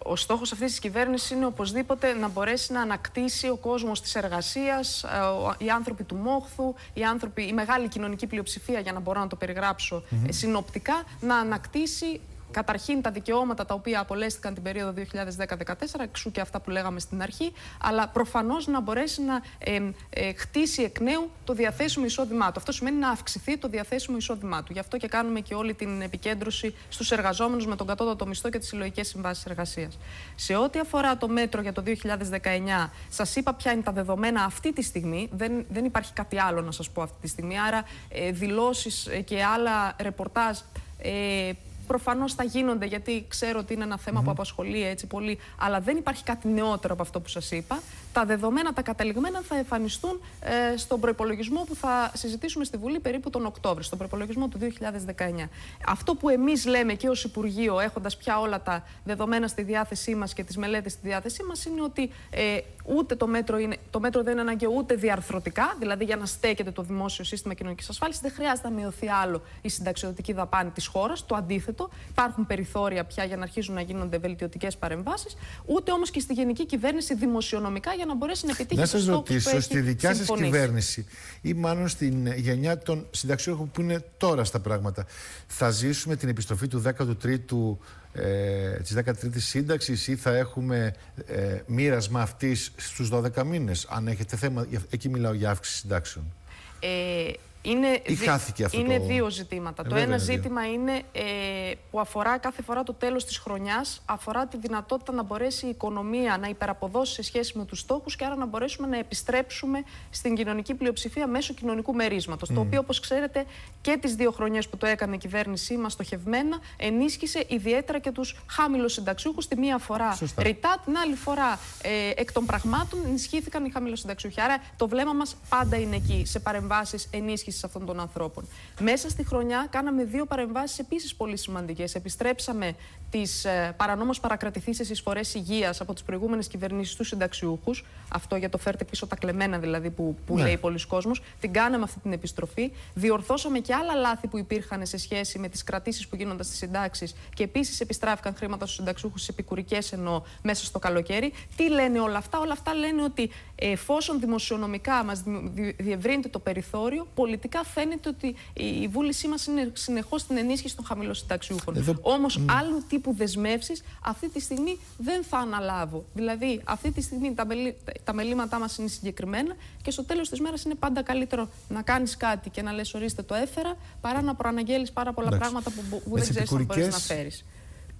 Ο στόχος αυτής της κυβέρνησης είναι οπωσδήποτε να μπορέσει να ανακτήσει ο κόσμος της εργασίας, ε, οι άνθρωποι του μόχθου, οι, άνθρωποι, η μεγάλη κοινωνική πλειοψηφία, για να μπορώ να το περιγράψω mm συνοπτικά, να ανακτήσει καταρχήν τα δικαιώματα τα οποία απολέστηκαν την περίοδο 2010-2014, εξού και αυτά που λέγαμε στην αρχή, αλλά προφανώς να μπορέσει να ε, ε, χτίσει εκ νέου το διαθέσιμο εισόδημά του. Αυτό σημαίνει να αυξηθεί το διαθέσιμο εισόδημά του. Γι' αυτό και κάνουμε και όλη την επικέντρωση στους εργαζόμενους με τον κατώτατο μισθό και τις συλλογικές συμβάσεις εργασίας. Σε ό,τι αφορά το μέτρο για το 2019, σας είπα ποια είναι τα δεδομένα αυτή τη στιγμή. Δεν, δεν υπάρχει κάτι άλλο να σας πω αυτή τη στιγμή. Άρα, ε, δηλώσεις ε, και άλλα ρεπορτάζ ε, Προφανώς θα γίνονται, γιατί ξέρω ότι είναι ένα θέμα που απασχολεί έτσι πολύ, αλλά δεν υπάρχει κάτι νεότερο από αυτό που σας είπα. Τα δεδομένα, τα καταληγμένα θα εμφανιστούν ε, στον προπολογισμό που θα συζητήσουμε στη Βουλή περίπου τον Οκτώβριο, στον προπολογισμό του 2019. Αυτό που εμείς λέμε και ως Υπουργείο, έχοντας πια όλα τα δεδομένα στη διάθεσή μας και τις μελέτες στη διάθεσή μας, είναι ότι ε, ούτε το μέτρο, είναι, το μέτρο δεν είναι αναγκαίο ούτε διαρθρωτικά, δηλαδή για να στέκεται το δημόσιο σύστημα κοινωνικής ασφάλισης, δεν χρειάζεται να μειωθεί άλλο η συνταξιοδοτική δαπάνη της χώρας. Το αντίθετο. Υπάρχουν περιθώρια πια για να αρχίσουν να γίνονται βελτιωτικές παρεμβάσεις. Ούτε όμως και στη γενική κυβέρνηση δημοσιονομικά για να μπορέσει να επιτύχει Να σας ρωτήσω, στη δικιά σας κυβέρνηση ή μάλλον στην γενιά των συνταξιούχων που είναι τώρα στα πράγματα, θα ζήσουμε την επιστροφή του 13ου ε, της 13ης σύνταξης ή θα έχουμε ε, μοίρασμα αυτής στους 12 μήνες αν έχετε θέμα, εκεί μιλάω για αύξηση συντάξεων; Ε, είναι, Ή χάθηκε αυτό είναι δύο ζητήματα. το ένα ζήτημα είναι ε, που αφορά κάθε φορά το τέλος της χρονιάς, αφορά τη δυνατότητα να μπορέσει η οικονομία να υπεραποδώσει σε σχέση με τους στόχους και άρα να μπορέσουμε να επιστρέψουμε στην κοινωνική πλειοψηφία μέσω κοινωνικού μερίσματος. Το οποίο, όπως ξέρετε, και τις δύο χρονιές που το έκανε η κυβέρνησή μας στοχευμένα, ενίσχυσε ιδιαίτερα και τους χάμηλους συνταξιούχους. Τη μία φορά Σωστά. ρητά, την άλλη φορά ε, εκ των πραγμάτων ενισχύθηκαν οι χαμηλούς συνταξιούχοι. Άρα το βλέμμα μας πάντα είναι εκεί, σε παρεμβάσεις ενίσχυσης ενίσχυσης αυτών των ανθρώπων. Μέσα στη χρονιά κάναμε δύο παρεμβάσεις επίσης πολύ σημαντικές. Επιστρέψαμε τις ε, παρανόμως παρακρατηθήσεις εισφορέ υγείας από τις προηγούμενες κυβερνήσεις του συνταξιούχους. Αυτό για το φέρτε πίσω τα κλεμμένα δηλαδή που, που ναι. λέει πολλοί κόσμος. Την κάναμε αυτή την επιστροφή. Διορθώσαμε και άλλα λάθη που υπήρχαν σε σχέση με τις κρατήσεις που γίνονταν στις συντάξεις και επίσης επιστράφηκαν χρήματα στους συνταξιούχους σε επικουρικές ενώ μέσα στο καλοκαίρι. Τι λένε όλα αυτά, Όλα αυτά λένε ότι εφόσον δημοσιονομικά μας διευρύνεται το περιθώριο, πολιτικά φαίνεται ότι η βούλησή μας είναι συνεχώς στην ενίσχυση των χαμηλοσυνταξιούχων. Εδώ... Όμως, mm. άλλου τύπου δεσμεύσεις αυτή τη στιγμή δεν θα αναλάβω. Δηλαδή, αυτή τη στιγμή τα, μελή... τα μελήματά μας είναι συγκεκριμένα και στο τέλος της μέρας είναι πάντα καλύτερο να κάνεις κάτι και να λες: Ορίστε, το έφερα, παρά να προαναγγέλεις πάρα πολλά Εντάξει. πράγματα που, που δεν ξέρεις αν μπορείς να φέρεις.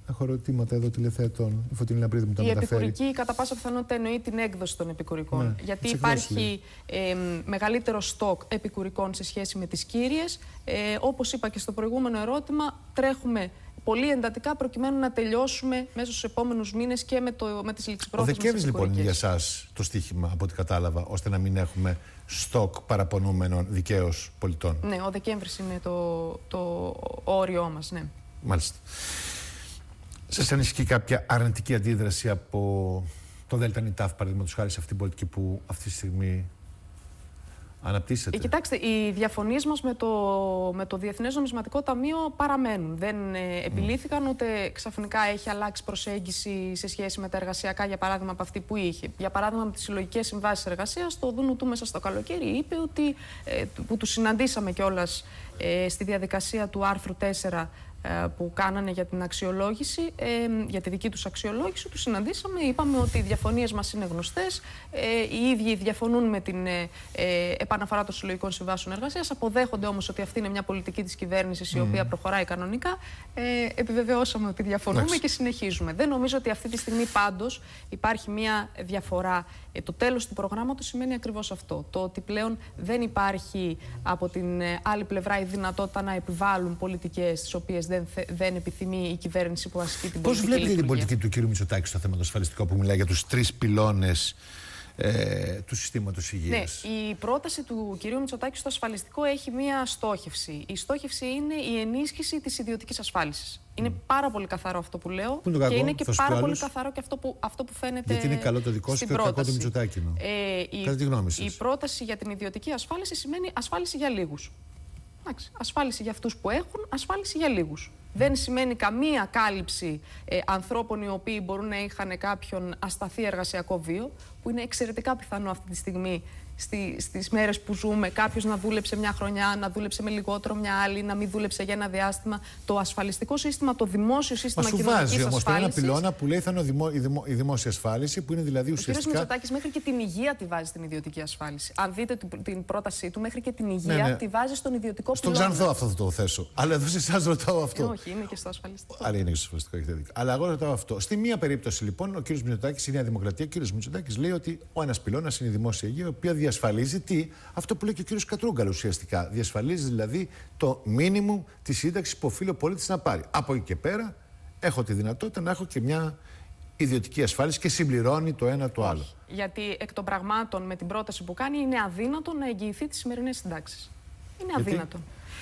Έχω ερωτήματα εδώ τηλεθέτων. Η Φωτεινή Λαμπρίδη μου τα η μεταφέρει. Η επικουρική κατά πάσα πιθανότητα εννοεί την έκδοση των επικουρικών. Ναι, γιατί υπάρχει ε, μεγαλύτερο στόκ επικουρικών σε σχέση με τις κύριες. Ε, Όπως είπα και στο προηγούμενο ερώτημα, τρέχουμε πολύ εντατικά προκειμένου να τελειώσουμε μέσα στους επόμενους μήνες και με, το, με τις ληξιπρόθεσμες. Ο Δεκέμβρη λοιπόν είναι για εσά το στίχημα, από ό,τι κατάλαβα, ώστε να μην έχουμε στόκ παραπονούμενων δικαίως πολιτών. Ναι, ο Δεκέμβρης είναι το, το όριό μας, ναι. Μάλιστα. Σας ανησυχεί κάποια αρνητική αντίδραση από το ΔΝΤ παραδείγματος χάρη σε αυτή την πολιτική που αυτή τη στιγμή αναπτύσσεται. Ε, κοιτάξτε, οι διαφωνίες μας με το, με το Διεθνές Νομισματικό Ταμείο παραμένουν. Δεν ε, επιλύθηκαν, ούτε ξαφνικά έχει αλλάξει προσέγγιση σε σχέση με τα εργασιακά, για παράδειγμα, από αυτή που είχε. Για παράδειγμα, με τις συλλογικές συμβάσεις εργασίας, το Δούνου του μέσα στο καλοκαίρι είπε ότι. Ε, που του συναντήσαμε κιόλας ε, στη διαδικασία του άρθρου 4 ε, που κάνανε για την αξιολόγηση, ε, για τη δική τους αξιολόγηση, τους συναντήσαμε, είπαμε ότι οι διαφωνίες μας είναι γνωστές, ε, οι ίδιοι διαφωνούν με την επαναφορά των συλλογικών συμβάσεων εργασίας, αποδέχονται όμως ότι αυτή είναι μια πολιτική της κυβέρνησης η οποία προχωράει κανονικά, επιβεβαιώσαμε ότι διαφωνούμε και συνεχίζουμε. Δεν νομίζω ότι αυτή τη στιγμή πάντως υπάρχει μια διαφορά. το τέλος του προγράμματος σημαίνει ακριβώς αυτό, το ότι πλέον δεν υπάρχει από την άλλη πλευρά η δυνατότητα να επιβάλλουν πολιτικές τις οποίες δεν, δεν επιθυμεί η κυβέρνηση που ασκεί την πολιτική. Πώ βλέπετε την πολιτική του κ. Μητσοτάκη στο θέμα του ασφαλιστικού που μιλάει για τους τρεις πυλώνες ε, του συστήματος υγείας; Ναι, η πρόταση του κ. Μητσοτάκη στο ασφαλιστικό έχει μία στόχευση. Η στόχευση είναι η ενίσχυση της ιδιωτικής ασφάλισης. Είναι πάρα πολύ καθαρό αυτό που λέω. Που είναι και είναι και πάρα πολύ καθαρό και αυτό που, αυτό που φαίνεται. Γιατί είναι καλό το δικό σου και το κακό του Μητσοτάκη. Ε, η, Κατά τη γνώμη σας. η πρόταση για την ιδιωτική ασφάλιση σημαίνει ασφάλιση για λίγους. Ασφάλιση για αυτούς που έχουν, ασφάλιση για λίγους. Δεν σημαίνει καμία κάλυψη ε, ανθρώπων οι οποίοι μπορούν να είχαν κάποιον ασταθή εργασιακό βίο, που είναι εξαιρετικά πιθανό αυτή τη στιγμή στι, στις μέρες που ζούμε κάποιος να δούλεψε μια χρονιά, να δούλεψε με λιγότερο μια άλλη, να μην δούλεψε για ένα διάστημα. Το ασφαλιστικό σύστημα, το δημόσιο σύστημα κοινωνικής ασφάλισης... Μα σου βάζει όμως ένα πυλώνα που λέει θα είναι δημο, η, δημο, η, δημόσια ασφάλιση, που είναι δηλαδή ουσιαστικά... Ο κ. Μητσοτάκης μέχρι και την υγεία τη βάζει στην ιδιωτική ασφάλιση. Αν δείτε την πρότασή του, μέχρι και την υγεία ναι, ναι. τη βάζει στον ιδιωτικό πυλώνα. Στον ξανθώ αυτό θα το θέσω. Αλλά εδώ σε εσάς ρωτάω αυτό. Ε, όχι, είναι και στο ασφαλιστικό. Άρα είναι και στο ασφαλιστικό, έχετε δίκιο. Αλλά εγώ ρωτάω αυτό. Στη μία περίπτωση λοιπόν, ο κ. Μητσοτάκης, η Νέα Δημοκρατία, ο κ. Μητσοτάκης λέει ότι ο ένας πυλώνας είναι η δημόσια υγεία, η οποία διασφαλίζει τι, αυτό που λέει και ο κ. Κατρούγκαλ ουσιαστικά. Διασφαλίζει δηλαδή το μήνυμο της σύνταξης που οφείλει ο πολίτης να πάρει. Από εκεί και πέρα έχω τη δυνατότητα να έχω και μια ιδιωτική ασφάλιση και συμπληρώνει το ένα το άλλο. Γιατί εκ των πραγμάτων με την πρόταση που κάνει είναι αδύνατο να εγγυηθεί τις σημερινές συντάξεις. Είναι αδύνατο.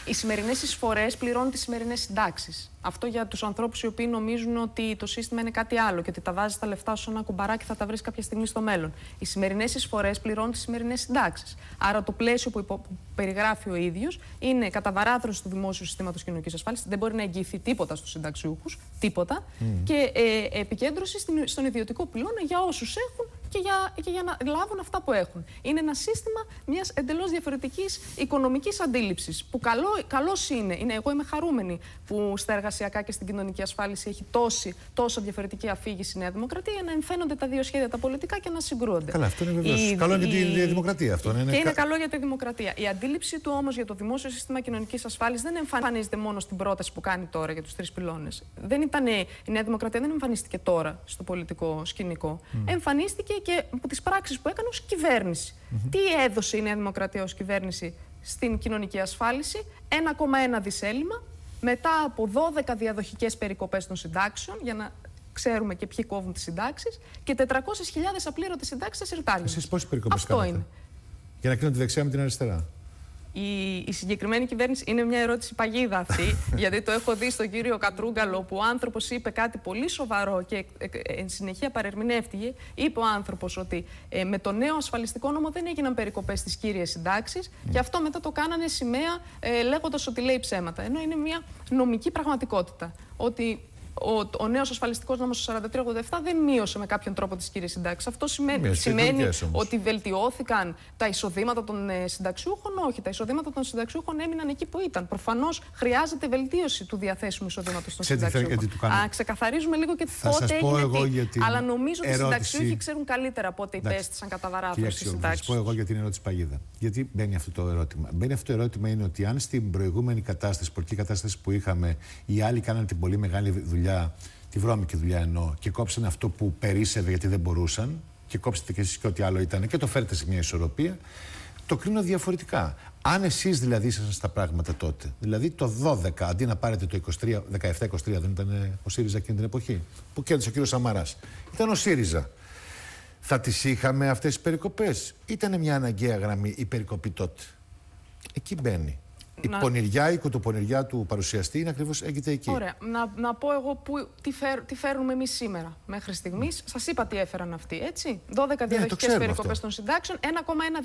Οι σημερινές εισφορές πληρώνουν τις σημερινές συντάξεις. Αυτό για τους ανθρώπους οι οποίοι νομίζουν ότι το σύστημα είναι κάτι άλλο και ότι τα βάζεις τα λεφτά σου ένα κουμπαράκι θα τα βρεις κάποια στιγμή στο μέλλον. Οι σημερινές εισφορές πληρώνουν τις σημερινές συντάξεις. Άρα το πλαίσιο που, υπο... που περιγράφει ο ίδιος είναι καταβαράθρωση του δημόσιου συστήματος κοινωνικής ασφάλισης. Δεν μπορεί να εγγυηθεί τίποτα στους συνταξιούχους, τίποτα. Mm. Και ε, επικέντρωση στον ιδιωτικό πυλώνα για όσους έχουν και για, και για να λάβουν αυτά που έχουν. Είναι ένα σύστημα μιας εντελώς διαφορετικής οικονομικής αντίληψης. Που καλό καλώς είναι. είναι. Εγώ είμαι χαρούμενη που στα εργασιακά και στην κοινωνική ασφάλιση έχει τόση, τόσο διαφορετική αφήγηση η Νέα Δημοκρατία για να εμφαίνονται τα δύο σχέδια τα πολιτικά και να συγκρούονται. Καλά, αυτό είναι βεβαίως. Καλό για τη δημοκρατία αυτό. Είναι και είναι καλό για τη δημοκρατία. Η αντίληψη του όμως για το δημόσιο σύστημα κοινωνικής ασφάλισης δεν εμφανίζεται μόνο στην πρόταση που κάνει τώρα για τους τρεις πυλώνες. Δεν ήταν, η Νέα Δημοκρατία δεν εμφανίστηκε τώρα στο πολιτικό σκηνικό. Mm. Εμφανίστηκε και από τις πράξεις που έκανε ως κυβέρνηση. Mm-hmm. Τι έδωσε η Νέα Δημοκρατία ως κυβέρνηση στην κοινωνική ασφάλιση, 1,1 δισέλιμα, μετά από 12 διαδοχικές περικοπές των συντάξεων, για να ξέρουμε και ποιοι κόβουν τις συντάξεις, και 400.000 απλήρωτες συντάξεις στα συρτάρια. Εσείς πόσες περικοπές Αυτό κάνατε; είναι. Για να κρίνω τη δεξιά με την αριστερά η, η συγκεκριμένη κυβέρνηση είναι μια ερώτηση παγίδα αυτή, γιατί το έχω δει στον κύριο Κατρούγκαλο που ο άνθρωπος είπε κάτι πολύ σοβαρό και εν συνεχεία παρερμηνεύτηκε. Είπε ο άνθρωπος ότι ε, με το νέο ασφαλιστικό νόμο δεν έγιναν περικοπές στις κύριες συντάξεις και αυτό μετά το κάνανε σημαία ε, λέγοντας ότι λέει ψέματα. Ενώ είναι μια νομική πραγματικότητα. Ότι ο, ο νέος ασφαλιστικός νόμος 4387 δεν μείωσε με κάποιον τρόπο τις κύριες συντάξεις. Αυτό σημαίνει, σημαίνει ότι βελτιώθηκαν τα εισοδήματα των ε, συνταξιούχων; Όχι, τα εισοδήματα των συνταξιούχων έμειναν εκεί που ήταν. Προφανώς χρειάζεται βελτίωση του διαθέσιμου εισοδήματος των συνταξιούχων. Α, ξεκαθαρίζουμε λίγο και θα πότε έγινε εγώ γιατί. Αλλά νομίζω ότι οι συνταξιούχοι ξέρουν καλύτερα πότε υπέστησαν κατά βαράθρο στις συντάξει. Θα σας πω εγώ για την ερώτηση παγίδα. Γιατί μπαίνει αυτό το ερώτημα. Μπαίνει αυτό το ερώτημα είναι ότι αν στην προηγούμενη κατάσταση, πολιτική κατάσταση που είχαμε, οι άλλοι κάνανε την πολύ μεγάλη δουλειά, τη βρώμικη δουλειά εννοώ, και κόψαν αυτό που περίσσευε γιατί δεν μπορούσαν, και κόψετε και εσείς και ό,τι άλλο ήταν, και το φέρετε σε μια ισορροπία, το κρίνω διαφορετικά. Αν εσείς δηλαδή ήσασταν στα πράγματα τότε, δηλαδή το 12, αντί να πάρετε το 17-23, δεν ήταν ο ΣΥΡΙΖΑ εκείνη την εποχή, που κέρδισε ο κύριος Σαμαράς, ήταν ο ΣΥΡΙΖΑ. Θα τις είχαμε αυτές τι περικοπές, ήταν μια αναγκαία γραμμή η περικοπή τότε. Εκεί μπαίνει. Η να... πονηριά, η κοτοπονηριά του παρουσιαστή είναι ακριβώς έγκυται εκεί. Ωραία. Να, να πω εγώ που, τι, φέρ, τι φέρνουμε εμείς σήμερα μέχρι στιγμής. Mm. Σας είπα τι έφεραν αυτοί, έτσι. 12 ναι, διαδοχικές περικοπές των συντάξεων, 1,1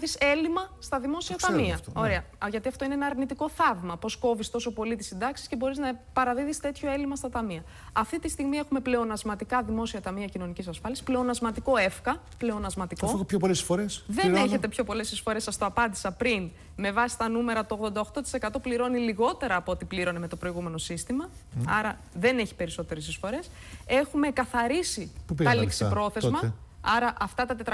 δις έλλειμμα στα δημόσια ταμεία. Αυτό, ναι. Ωραία. Γιατί αυτό είναι ένα αρνητικό θαύμα. Πώς κόβεις τόσο πολύ τις συντάξεις και μπορείς να παραδίδεις τέτοιο έλλειμμα στα ταμεία. Αυτή τη στιγμή έχουμε πλεονασματικά δημόσια ταμεία κοινωνικής ασφάλισης, πλεονασματικό εύκα. Πλεονασματικό. έχω πιο πολλές φορές. Δεν έχετε πιο πολλές φορές, σας το απάντησα πριν. Με βάση τα νούμερα, το 88% πληρώνει λιγότερα από ό,τι πλήρωνε με το προηγούμενο σύστημα. Άρα δεν έχει περισσότερες εισφορές. Έχουμε καθαρίσει τα ληξιπρόθεσμα. Άρα αυτά τα 400.000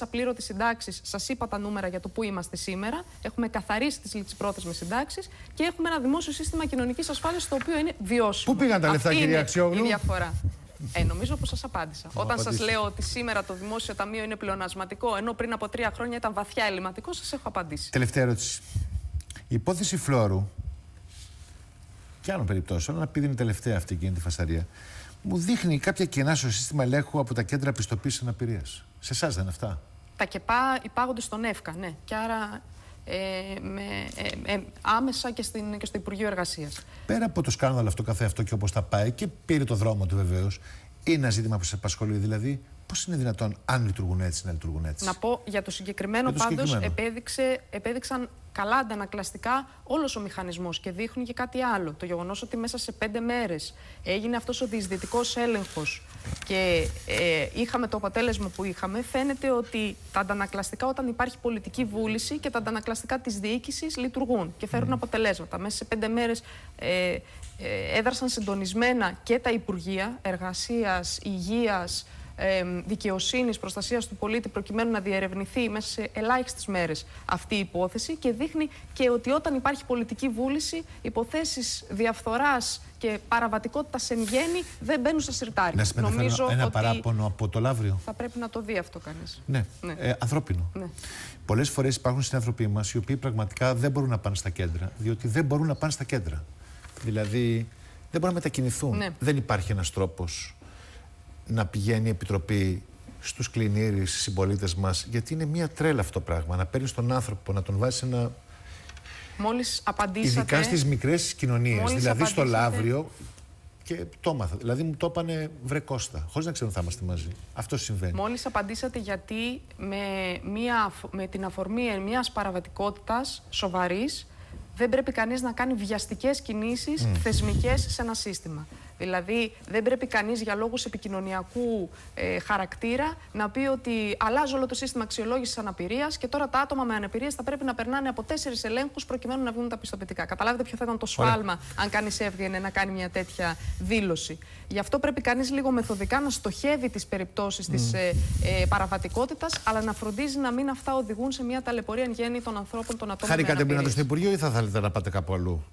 απλήρωτες συντάξεις, σας είπα τα νούμερα για το που είμαστε σήμερα. Έχουμε καθαρίσει τις ληξιπρόθεσμε συντάξεις και έχουμε ένα δημόσιο σύστημα κοινωνικής ασφάλειας το οποίο είναι βιώσιμο. Πού πήγαν τα λεφτά, κυρία Αξιόγλου. η διαφορά. Ε, νομίζω πως σας απάντησα. Όταν σας λέω ότι σήμερα το δημόσιο ταμείο είναι πλεονασματικό, ενώ πριν από τρία χρόνια ήταν βαθιά ελληματικό, σας έχω απαντήσει. Τελευταία ερώτηση. Η υπόθεση Φλόρου και άλλων περιπτώσεων, αλλά επειδή είναι τελευταία αυτή και είναι τη φασαρία, μου δείχνει κάποια κενά στο σύστημα ελέγχου από τα κέντρα πιστοποίησης αναπηρίας. Σε εσάς δεν είναι αυτά; Τα ΚΕΠΑ υπάγονται στον ΕΦΚΑ, ναι. Και άρα ε, με, ε, ε, άμεσα και, στην, και στο Υπουργείο Εργασίας. Πέρα από το σκάνδαλο αυτό καθε αυτό και όπως θα πάει και πήρε το δρόμο του βεβαίως, είναι ένα ζήτημα που σε απασχολεί. Δηλαδή, πώς είναι δυνατόν, αν λειτουργούν έτσι, να λειτουργούν έτσι; Να πω για το συγκεκριμένο πάντως, επέδειξαν καλά αντανακλαστικά όλος ο μηχανισμός και δείχνουν και κάτι άλλο. Το γεγονός ότι μέσα σε πέντε μέρες έγινε αυτός ο διεισδυτικός έλεγχος και ε, είχαμε το αποτέλεσμα που είχαμε, φαίνεται ότι τα αντανακλαστικά όταν υπάρχει πολιτική βούληση και τα αντανακλαστικά της διοίκησης λειτουργούν και φέρουν αποτελέσματα. Μέσα σε πέντε μέρες ε, ε, έδρασαν συντονισμένα και τα Υπουργεία Εργασίας, Υγείας, ε, δικαιοσύνης, προστασίας του πολίτη, προκειμένου να διερευνηθεί μέσα σε ελάχιστες μέρες αυτή η υπόθεση και δείχνει και ότι όταν υπάρχει πολιτική βούληση, υποθέσεις διαφθοράς και παραβατικότητας εν γέννη δεν μπαίνουν στα σιρτάρια. Να Νομίζω ένα ότι παράπονο από το Λαύριο. Θα πρέπει να το δει αυτό κανείς. Ναι, ναι. Ε, ανθρώπινο. Ναι. Πολλές φορές υπάρχουν συνανθρωποί μας οι οποίοι πραγματικά δεν μπορούν να πάνε στα κέντρα, διότι δεν μπορούν να πάνε στα κέντρα. Δηλαδή δεν μπορούν να μετακινηθούν. Ναι. Δεν υπάρχει ένας τρόπος να πηγαίνει η Επιτροπή στους κλινήρες, στους συμπολίτες μας, γιατί είναι μια τρέλα αυτό το πράγμα. Να παίρνεις τον άνθρωπο, να τον βάζεις ένα... Μόλις απαντήσατε... Ειδικά στις μικρές κοινωνίες, δηλαδή απαντήσατε... στο Λαύριο, και το έμαθα. Δηλαδή μου το έπανε βρε Κώστα, χωρίς να ξέρω θα είμαστε μαζί. Αυτό συμβαίνει. Μόλις απαντήσατε γιατί με, μια, με την αφορμή μιας παραβατικότητας σοβαρής δεν πρέπει κανείς να κάνει βιαστικές κινήσεις mm. θεσμικές σε ένα σύστημα. Δηλαδή, δεν πρέπει κανείς για λόγους επικοινωνιακού ε, χαρακτήρα να πει ότι αλλάζω όλο το σύστημα αξιολόγησης αναπηρίας και τώρα τα άτομα με αναπηρίες θα πρέπει να περνάνε από τέσσερις ελέγχους προκειμένου να βγουν τα πιστοποιητικά. Καταλάβετε ποιο θα ήταν το σφάλμα αν κανείς έβγαινε να κάνει μια τέτοια δήλωση. Γι' αυτό πρέπει κανείς λίγο μεθοδικά να στοχεύει τις περιπτώσεις mm. τη ε, ε, παραβατικότητας, αλλά να φροντίζει να μην αυτά οδηγούν σε μια ταλαιπωρία εν γέννη των ανθρώπων των ατόμων. Χαρήκατε πριν στο Υπουργείο ή θα θέλετε να πάτε κάπου αλλού;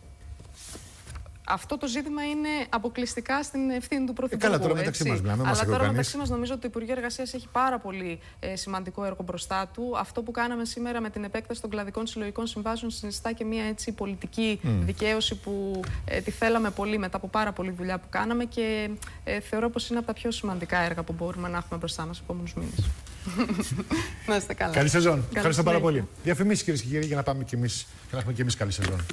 Αυτό το ζήτημα είναι αποκλειστικά στην ευθύνη του Πρωθυπουργού. Ε, καλά, τώρα μεταξύ μας μιλάμε. Αλλά τώρα μεταξύ μας νομίζω ότι το Υπουργείο Εργασίας έχει πάρα πολύ ε, σημαντικό έργο μπροστά του. Αυτό που κάναμε σήμερα με την επέκταση των κλαδικών συλλογικών συμβάσεων συνιστά και μια έτσι πολιτική mm. δικαίωση που ε, τη θέλαμε πολύ μετά από πάρα πολλή δουλειά που κάναμε και ε, θεωρώ πως είναι από τα πιο σημαντικά έργα που μπορούμε να έχουμε μπροστά μας επόμενους μήνες. να είστε καλά. Καλή σεζόν. Ευχαριστώ πάρα πολύ. Διαφημίσεις κυρίες και κύριοι για να πάμε κι εμείς και να έχουμε κι εμείς καλή σεζόν.